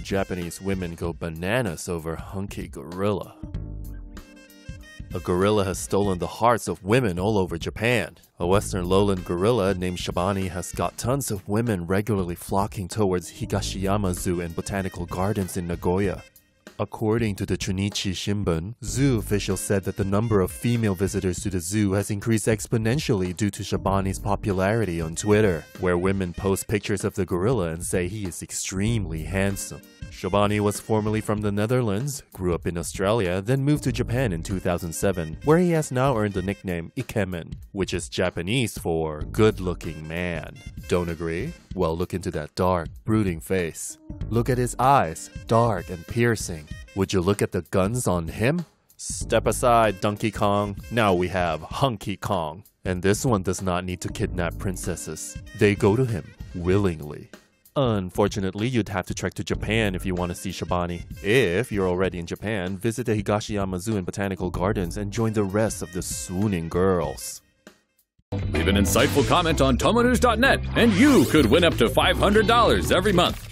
Japanese women go bananas over hunky gorilla. A gorilla has stolen the hearts of women all over Japan. A western lowland gorilla named Shabani has got tons of women regularly flocking towards Higashiyama Zoo and botanical gardens in Nagoya. According to the Chunichi Shimbun, zoo officials said that the number of female visitors to the zoo has increased exponentially due to Shabani's popularity on Twitter, where women post pictures of the gorilla and say he is extremely handsome. Shabani was formerly from the Netherlands, grew up in Australia, then moved to Japan in 2007, where he has now earned the nickname Ikemen, which is Japanese for good looking man. Don't agree? Well, look into that dark, brooding face. Look at his eyes, dark and piercing. Would you look at the guns on him? Step aside, Donkey Kong. Now we have Hunky Kong. And this one does not need to kidnap princesses. They go to him willingly. Unfortunately, you'd have to trek to Japan if you want to see Shabani. If you're already in Japan, visit the Higashiyama Zoo and Botanical Gardens and join the rest of the swooning girls. Leave an insightful comment on tomonews.net and you could win up to $500 every month.